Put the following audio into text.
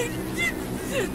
Ugh!